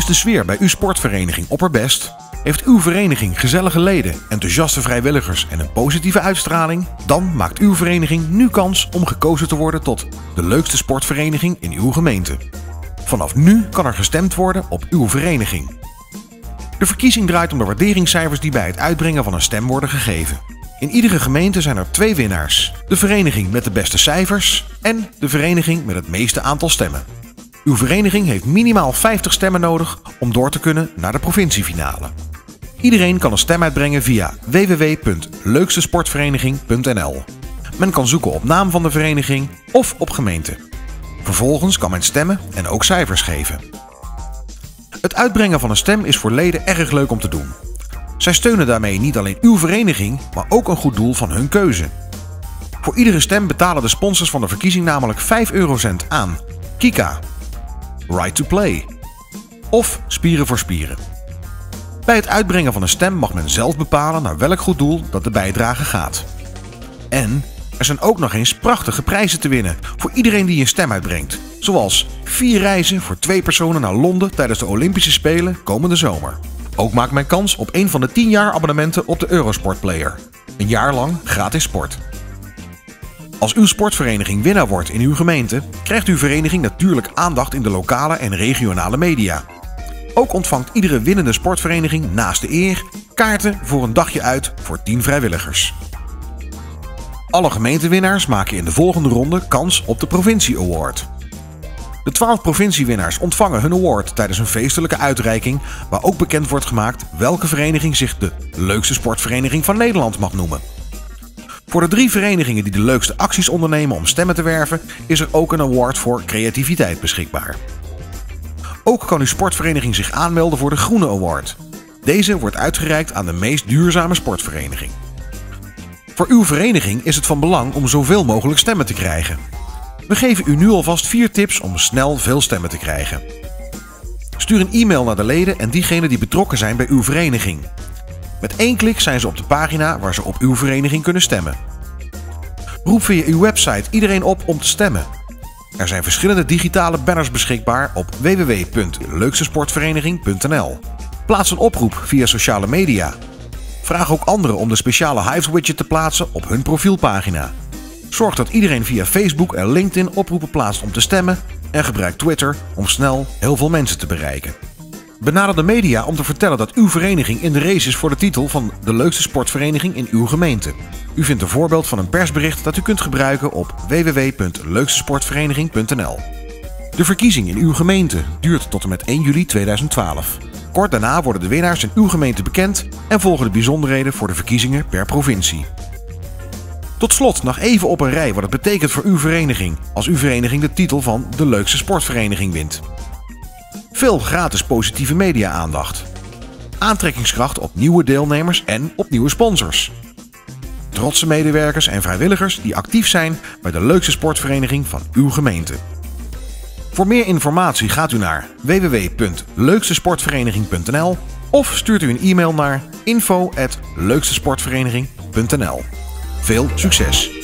Is de sfeer bij uw sportvereniging opperbest? Heeft uw vereniging gezellige leden, enthousiaste vrijwilligers en een positieve uitstraling? Dan maakt uw vereniging nu kans om gekozen te worden tot de leukste sportvereniging in uw gemeente. Vanaf nu kan er gestemd worden op uw vereniging. De verkiezing draait om de waarderingscijfers die bij het uitbrengen van een stem worden gegeven. In iedere gemeente zijn er twee winnaars: de vereniging met de beste cijfers en de vereniging met het meeste aantal stemmen. Uw vereniging heeft minimaal 50 stemmen nodig om door te kunnen naar de provinciefinale. Iedereen kan een stem uitbrengen via www.leukstesportvereniging.nl. Men kan zoeken op naam van de vereniging of op gemeente. Vervolgens kan men stemmen en ook cijfers geven. Het uitbrengen van een stem is voor leden erg leuk om te doen. Zij steunen daarmee niet alleen uw vereniging, maar ook een goed doel van hun keuze. Voor iedere stem betalen de sponsors van de verkiezing namelijk 5 eurocent aan Kika, Right to Play of Spieren voor Spieren. Bij het uitbrengen van een stem mag men zelf bepalen naar welk goed doel dat de bijdrage gaat. En er zijn ook nog eens prachtige prijzen te winnen voor iedereen die een stem uitbrengt. Zoals vier reizen voor twee personen naar Londen tijdens de Olympische Spelen komende zomer. Ook maakt men kans op een van de 10 jaar abonnementen op de Eurosport Player. Een jaar lang gratis sport. Als uw sportvereniging winnaar wordt in uw gemeente, krijgt uw vereniging natuurlijk aandacht in de lokale en regionale media. Ook ontvangt iedere winnende sportvereniging naast de eer kaarten voor een dagje uit voor 10 vrijwilligers. Alle gemeentewinnaars maken in de volgende ronde kans op de Provincie Award. De 12 provinciewinnaars ontvangen hun award tijdens een feestelijke uitreiking, waar ook bekend wordt gemaakt welke vereniging zich de leukste sportvereniging van Nederland mag noemen. Voor de drie verenigingen die de leukste acties ondernemen om stemmen te werven, is er ook een award voor creativiteit beschikbaar. Ook kan uw sportvereniging zich aanmelden voor de Groene Award. Deze wordt uitgereikt aan de meest duurzame sportvereniging. Voor uw vereniging is het van belang om zoveel mogelijk stemmen te krijgen. We geven u nu alvast vier tips om snel veel stemmen te krijgen. Stuur een e-mail naar de leden en diegenen die betrokken zijn bij uw vereniging. Met één klik zijn ze op de pagina waar ze op uw vereniging kunnen stemmen. Roep via uw website iedereen op om te stemmen. Er zijn verschillende digitale banners beschikbaar op www.leukstesportvereniging.nl. Plaats een oproep via sociale media. Vraag ook anderen om de speciale Hives widget te plaatsen op hun profielpagina. Zorg dat iedereen via Facebook en LinkedIn oproepen plaatst om te stemmen en gebruik Twitter om snel heel veel mensen te bereiken. Benader de media om te vertellen dat uw vereniging in de race is voor de titel van de leukste sportvereniging in uw gemeente. U vindt een voorbeeld van een persbericht dat u kunt gebruiken op www.leukstesportvereniging.nl. De verkiezing in uw gemeente duurt tot en met 1 juli 2012. Kort daarna worden de winnaars in uw gemeente bekend en volgen de bijzonderheden voor de verkiezingen per provincie. Tot slot nog even op een rij wat het betekent voor uw vereniging als uw vereniging de titel van de leukste sportvereniging wint. Veel gratis positieve media-aandacht. Aantrekkingskracht op nieuwe deelnemers en op nieuwe sponsors. Trotse medewerkers en vrijwilligers die actief zijn bij de leukste sportvereniging van uw gemeente. Voor meer informatie gaat u naar www.leukstesportvereniging.nl of stuurt u een e-mail naar info@leukstesportvereniging.nl. Veel succes!